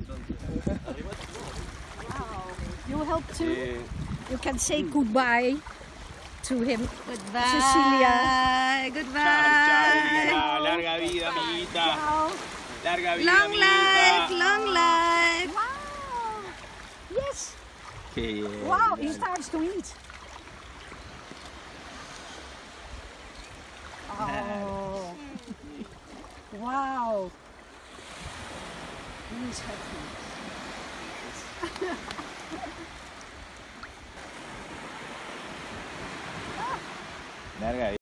entonces. Wow. You help too? You can say goodbye to him. Goodbye. Cecilia. Goodbye. chao, chao. Larga vida, amiguita. Ciao. Larga vida, Long life, long life. Wow. Yes. Qué bien. Wow, he starts to eat. Oh. Wow. Happy. Larga vida.